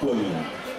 过瘾。